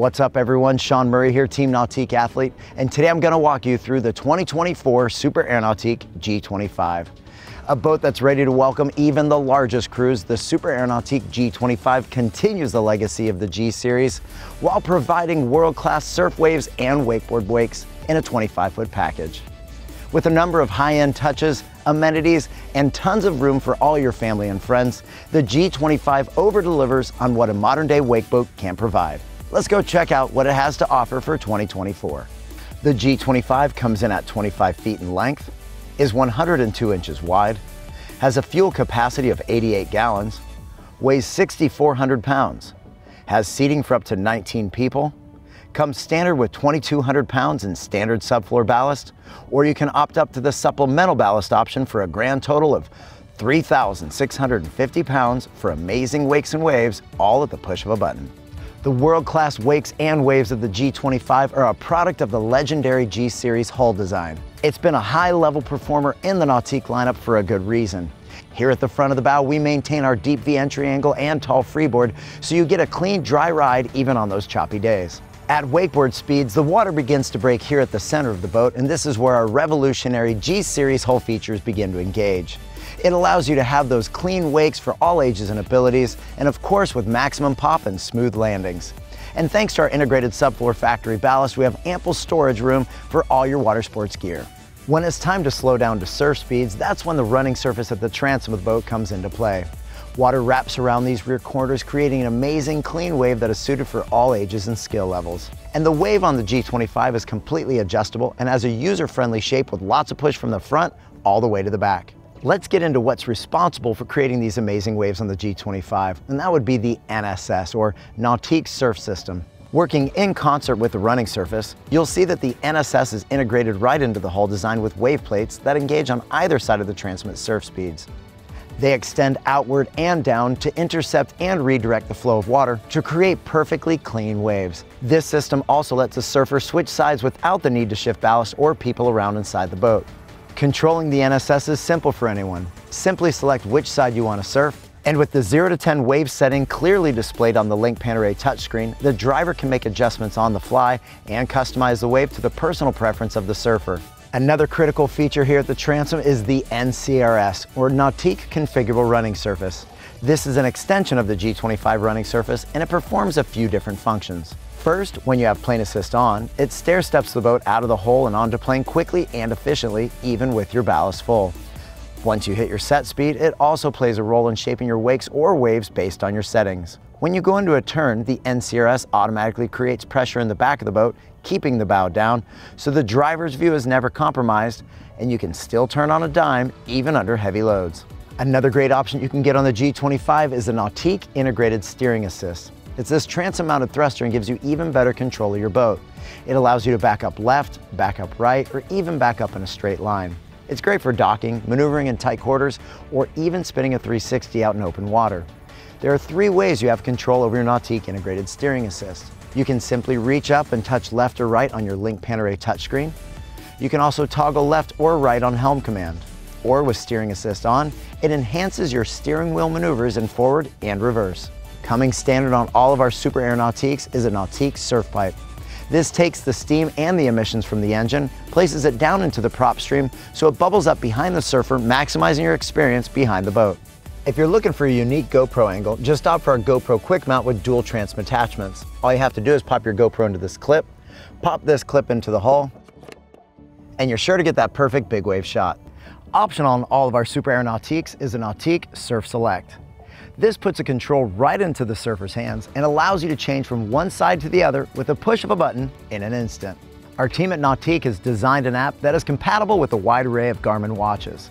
What's up everyone, Sean Murray here, Team Nautique athlete, and today I'm gonna walk you through the 2024 Super Air Nautique G25. A boat that's ready to welcome even the largest crews, the Super Air Nautique G25 continues the legacy of the G Series while providing world-class surf waves and wakeboard wakes in a 25-foot package. With a number of high-end touches, amenities, and tons of room for all your family and friends, the G25 over-delivers on what a modern-day wakeboat can provide. Let's go check out what it has to offer for 2024. The G25 comes in at 25 feet in length, is 102 inches wide, has a fuel capacity of 88 gallons, weighs 6,400 pounds, has seating for up to 19 people, comes standard with 2,200 pounds in standard subfloor ballast, or you can opt up to the supplemental ballast option for a grand total of 3,650 pounds for amazing wakes and waves, all at the push of a button. The world-class wakes and waves of the G25 are a product of the legendary G-Series hull design. It's been a high-level performer in the Nautique lineup for a good reason. Here at the front of the bow, we maintain our deep V entry angle and tall freeboard, so you get a clean, dry ride even on those choppy days. At wakeboard speeds, the water begins to break here at the center of the boat, and this is where our revolutionary G-Series hull features begin to engage. It allows you to have those clean wakes for all ages and abilities, and of course with maximum pop and smooth landings. And thanks to our integrated subfloor factory ballast, we have ample storage room for all your water sports gear. When it's time to slow down to surf speeds, that's when the running surface of the transom of the boat comes into play. Water wraps around these rear corners, creating an amazing clean wave that is suited for all ages and skill levels. And the wave on the G25 is completely adjustable and has a user-friendly shape with lots of push from the front all the way to the back. Let's get into what's responsible for creating these amazing waves on the G25, and that would be the NSS, or Nautique Surf System. Working in concert with the running surface, you'll see that the NSS is integrated right into the hull designed with wave plates that engage on either side of the transom at surf speeds. They extend outward and down to intercept and redirect the flow of water to create perfectly clean waves. This system also lets the surfer switch sides without the need to shift ballast or people around inside the boat. Controlling the NSS is simple for anyone. Simply select which side you want to surf, and with the 0 to 10 wave setting clearly displayed on the LINC Panoray touchscreen, the driver can make adjustments on the fly and customize the wave to the personal preference of the surfer. Another critical feature here at the transom is the NCRS, or Nautique Configurable Running Surface. This is an extension of the G25 running surface and it performs a few different functions. First, when you have plane assist on, it stair steps the boat out of the hole and onto plane quickly and efficiently, even with your ballast full. Once you hit your set speed, it also plays a role in shaping your wakes or waves based on your settings. When you go into a turn, the NCRS automatically creates pressure in the back of the boat, keeping the bow down, so the driver's view is never compromised, and you can still turn on a dime even under heavy loads. Another great option you can get on the G25 is the Nautique Integrated Steering Assist. It's this transom-mounted thruster and gives you even better control of your boat. It allows you to back up left, back up right, or even back up in a straight line. It's great for docking, maneuvering in tight quarters, or even spinning a 360 out in open water. There are three ways you have control over your Nautique Integrated Steering Assist. You can simply reach up and touch left or right on your LINC Panoray touchscreen. You can also toggle left or right on helm command. Or with steering assist on, it enhances your steering wheel maneuvers in forward and reverse. Coming standard on all of our Super Air Nautiques is a Nautique surf pipe. This takes the steam and the emissions from the engine, places it down into the prop stream so it bubbles up behind the surfer, maximizing your experience behind the boat. If you're looking for a unique GoPro angle, just opt for our GoPro Quick Mount with dual transom attachments. All you have to do is pop your GoPro into this clip, pop this clip into the hull, and you're sure to get that perfect big wave shot. Optional on all of our Super Air Nautiques is a Nautique Surf Select. This puts a control right into the surfer's hands and allows you to change from one side to the other with a push of a button in an instant. Our team at Nautique has designed an app that is compatible with a wide array of Garmin watches.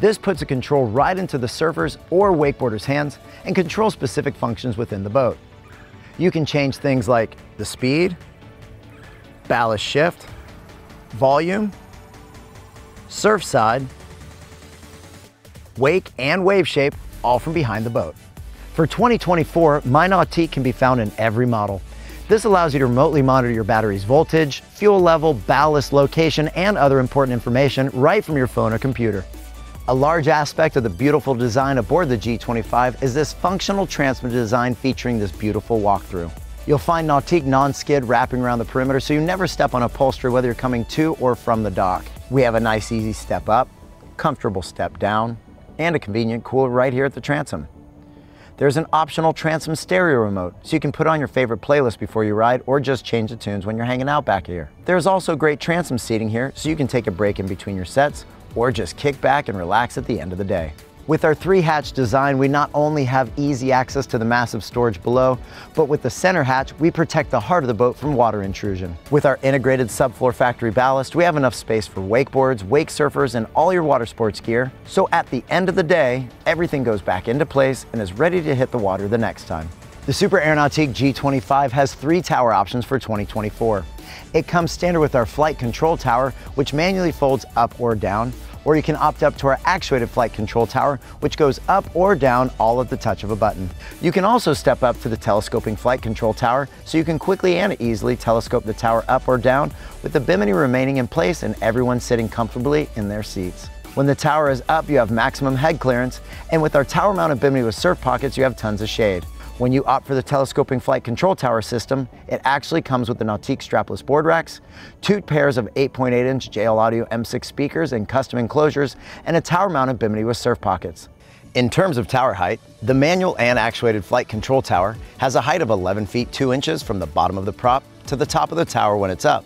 This puts a control right into the surfer's or wakeboarder's hands and controls specific functions within the boat. You can change things like the speed, ballast shift, volume, surf side, wake and wave shape, all from behind the boat. For 2024, My Nautique can be found in every model. This allows you to remotely monitor your battery's voltage, fuel level, ballast location, and other important information right from your phone or computer. A large aspect of the beautiful design aboard the G25 is this functional transmitter design featuring this beautiful walkthrough. You'll find Nautique non-skid wrapping around the perimeter so you never step on upholstery whether you're coming to or from the dock. We have a nice easy step up, comfortable step down, and a convenient cooler right here at the transom. There's an optional transom stereo remote, so you can put on your favorite playlist before you ride or just change the tunes when you're hanging out back here. There's also great transom seating here, so you can take a break in between your sets or just kick back and relax at the end of the day. With our three hatch design, we not only have easy access to the massive storage below, but with the center hatch, we protect the heart of the boat from water intrusion. With our integrated subfloor factory ballast, we have enough space for wakeboards, wake surfers, and all your water sports gear. So at the end of the day, everything goes back into place and is ready to hit the water the next time. The Super Air Nautique G25 has three tower options for 2024. It comes standard with our flight control tower, which manually folds up or down, or you can opt up to our actuated flight control tower, which goes up or down all at the touch of a button. You can also step up to the telescoping flight control tower, so you can quickly and easily telescope the tower up or down, with the bimini remaining in place and everyone sitting comfortably in their seats. When the tower is up, you have maximum head clearance, and with our tower mounted bimini with surf pockets, you have tons of shade. When you opt for the telescoping flight control tower system, it actually comes with the Nautique strapless board racks, two pairs of 8.8 inch JL Audio M6 speakers and custom enclosures, and a tower mounted bimini with surf pockets. In terms of tower height, the manual and actuated flight control tower has a height of 11 feet 2 inches from the bottom of the prop to the top of the tower when it's up,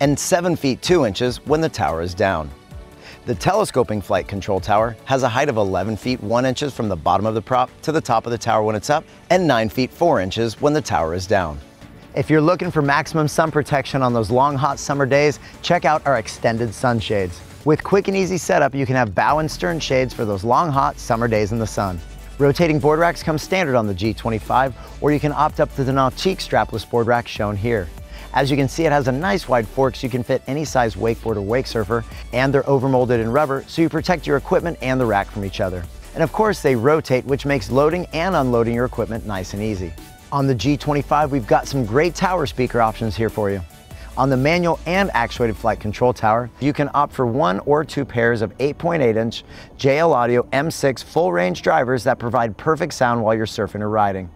and 7 feet 2 inches when the tower is down. The telescoping flight control tower has a height of 11 feet 1 inches from the bottom of the prop to the top of the tower when it's up and 9 feet 4 inches when the tower is down. If you're looking for maximum sun protection on those long hot summer days, check out our extended sunshades. With quick and easy setup, you can have bow and stern shades for those long hot summer days in the sun. Rotating board racks come standard on the G25, or you can opt up to the Nautique strapless board rack shown here. As you can see, it has a nice wide fork so you can fit any size wakeboard or wake surfer, and they're overmolded in rubber so you protect your equipment and the rack from each other. And of course, they rotate, which makes loading and unloading your equipment nice and easy. On the G25, we've got some great tower speaker options here for you. On the manual and actuated flight control tower, you can opt for one or two pairs of 8.8 inch JL Audio M6 full range drivers that provide perfect sound while you're surfing or riding.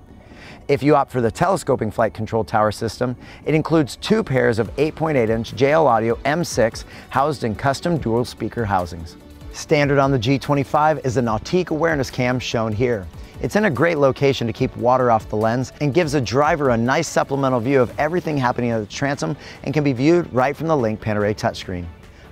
If you opt for the telescoping flight control tower system, it includes two pairs of 8.8 inch JL Audio M6 housed in custom dual speaker housings. Standard on the G25 is the Nautique awareness cam shown here. It's in a great location to keep water off the lens and gives a driver a nice supplemental view of everything happening at the transom and can be viewed right from the LINC Panoray touchscreen.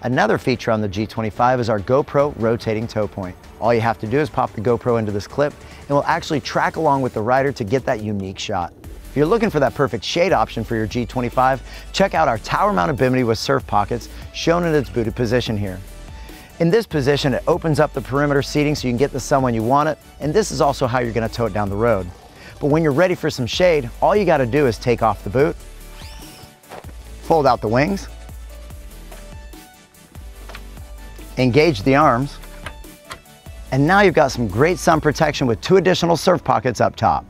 Another feature on the G25 is our GoPro rotating tow point. All you have to do is pop the GoPro into this clip and we'll actually track along with the rider to get that unique shot. If you're looking for that perfect shade option for your G25, check out our tower mounted bimini with surf pockets shown in its booted position here. In this position, it opens up the perimeter seating so you can get the sun when you want it, and this is also how you're gonna tow it down the road. But when you're ready for some shade, all you gotta do is take off the boot, fold out the wings, engage the arms, and now you've got some great sun protection with two additional surf pockets up top.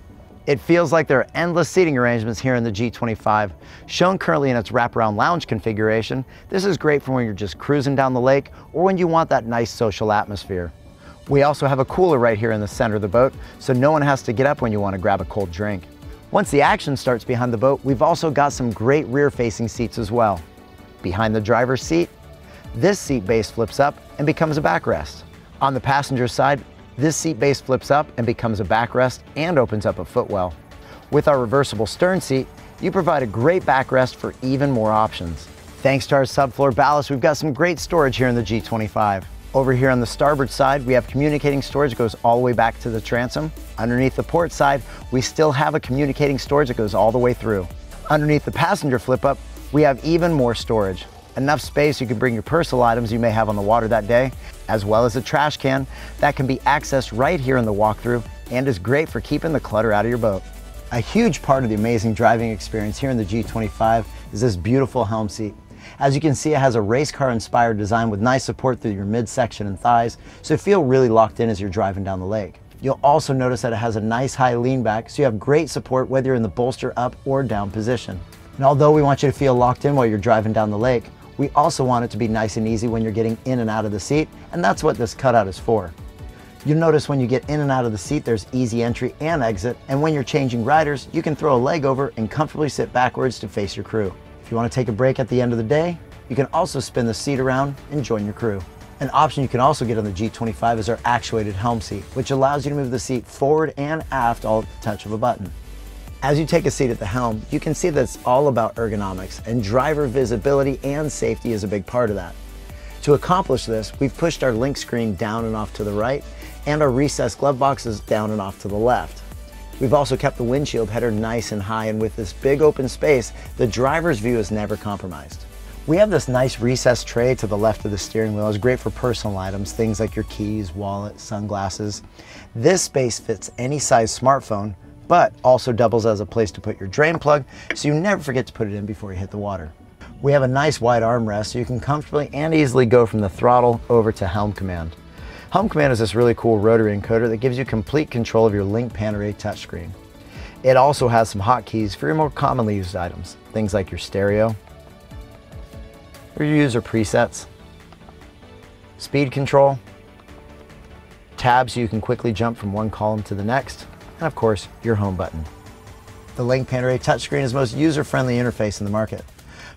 It feels like there are endless seating arrangements here in the G25. Shown currently in its wraparound lounge configuration, this is great for when you're just cruising down the lake or when you want that nice social atmosphere. We also have a cooler right here in the center of the boat, so no one has to get up when you want to grab a cold drink. Once the action starts behind the boat, we've also got some great rear-facing seats as well. Behind the driver's seat, this seat base flips up and becomes a backrest. On the passenger side, this seat base flips up and becomes a backrest and opens up a footwell. With our reversible stern seat, you provide a great backrest for even more options. Thanks to our subfloor ballast, we've got some great storage here in the G25. Over here on the starboard side, we have communicating storage that goes all the way back to the transom. Underneath the port side, we still have a communicating storage that goes all the way through. Underneath the passenger flip up, we have even more storage enough space you can bring your personal items you may have on the water that day, as well as a trash can that can be accessed right here in the walkthrough and is great for keeping the clutter out of your boat. A huge part of the amazing driving experience here in the G25 is this beautiful helm seat. As you can see, it has a race car inspired design with nice support through your midsection and thighs, so you feel really locked in as you're driving down the lake. You'll also notice that it has a nice high lean back, so you have great support whether you're in the bolster up or down position. And although we want you to feel locked in while you're driving down the lake, we also want it to be nice and easy when you're getting in and out of the seat, and that's what this cutout is for. You'll notice when you get in and out of the seat, there's easy entry and exit. And when you're changing riders, you can throw a leg over and comfortably sit backwards to face your crew. If you want to take a break at the end of the day, you can also spin the seat around and join your crew. An option you can also get on the G25 is our actuated helm seat, which allows you to move the seat forward and aft all at the touch of a button. As you take a seat at the helm, you can see that it's all about ergonomics and driver visibility and safety is a big part of that. To accomplish this, we've pushed our LINC screen down and off to the right and our recessed glove boxes down and off to the left. We've also kept the windshield header nice and high and with this big open space, the driver's view is never compromised. We have this nice recessed tray to the left of the steering wheel. It's great for personal items, things like your keys, wallet, sunglasses. This space fits any size smartphone, but also doubles as a place to put your drain plug, so you never forget to put it in before you hit the water. We have a nice wide armrest so you can comfortably and easily go from the throttle over to helm command. Helm Command is this really cool rotary encoder that gives you complete control of your Link Pan touchscreen. It also has some hotkeys for your more commonly used items, things like your stereo, your user presets, speed control, tabs so you can quickly jump from one column to the next, and of course, your home button. The LINC Panoray touchscreen is the most user-friendly interface in the market.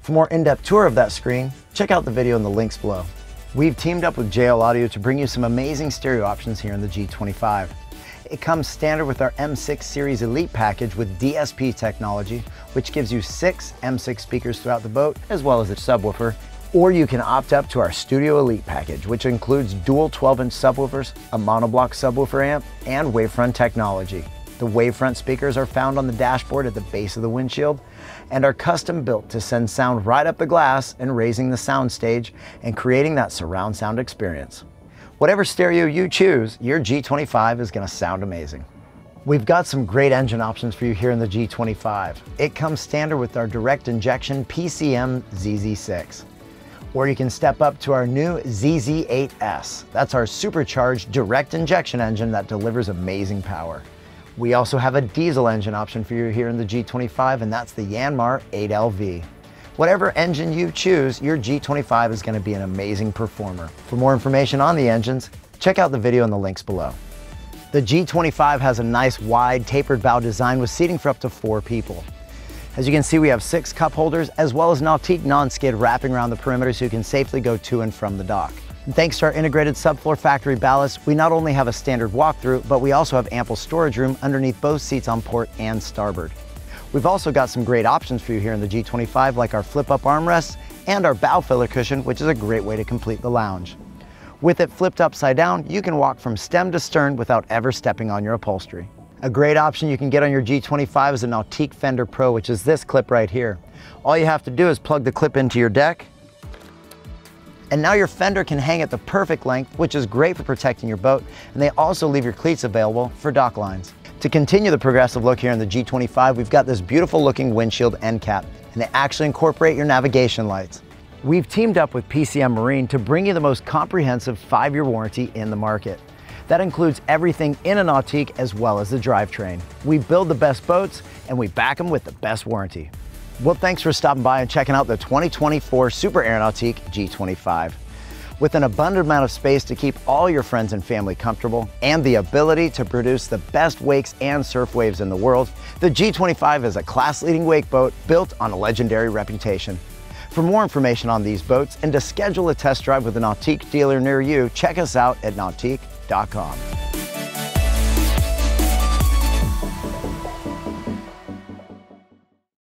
For more in-depth tour of that screen, check out the video in the links below. We've teamed up with JL Audio to bring you some amazing stereo options here in the G25. It comes standard with our M6 Series Elite package with DSP technology, which gives you six M6 speakers throughout the boat, as well as a subwoofer. Or you can opt up to our Studio Elite package, which includes dual 12-inch subwoofers, a monoblock subwoofer amp, and wavefront technology. The wavefront speakers are found on the dashboard at the base of the windshield and are custom built to send sound right up the glass and raising the sound stage and creating that surround sound experience. Whatever stereo you choose, your G25 is gonna sound amazing. We've got some great engine options for you here in the G25. It comes standard with our direct injection PCM ZZ6. Or you can step up to our new ZZ8S. That's our supercharged direct injection engine that delivers amazing power. We also have a diesel engine option for you here in the G25, and that's the Yanmar 8LV. Whatever engine you choose, your G25 is gonna be an amazing performer. For more information on the engines, check out the video in the links below. The G25 has a nice wide tapered bow design with seating for up to four people. As you can see, we have six cup holders as well as an Nautique non-skid wrapping around the perimeter so you can safely go to and from the dock. And thanks to our integrated subfloor factory ballast, we not only have a standard walkthrough, but we also have ample storage room underneath both seats on port and starboard. We've also got some great options for you here in the G25, like our flip-up armrests and our bow filler cushion, which is a great way to complete the lounge. With it flipped upside down, you can walk from stem to stern without ever stepping on your upholstery. A great option you can get on your G25 is an Nautique Fender Pro, which is this clip right here. All you have to do is plug the clip into your deck, and now your fender can hang at the perfect length, which is great for protecting your boat, and they also leave your cleats available for dock lines. To continue the progressive look here in the G25, we've got this beautiful looking windshield end cap, and they actually incorporate your navigation lights. We've teamed up with PCM Marine to bring you the most comprehensive five-year warranty in the market. That includes everything in a Nautique as well as the drivetrain. We build the best boats and we back them with the best warranty. Well, thanks for stopping by and checking out the 2024 Super Air Nautique G25. With an abundant amount of space to keep all your friends and family comfortable and the ability to produce the best wakes and surf waves in the world, the G25 is a class-leading wake boat built on a legendary reputation. For more information on these boats and to schedule a test drive with a Nautique dealer near you, check us out at nautique.com. Inc.com.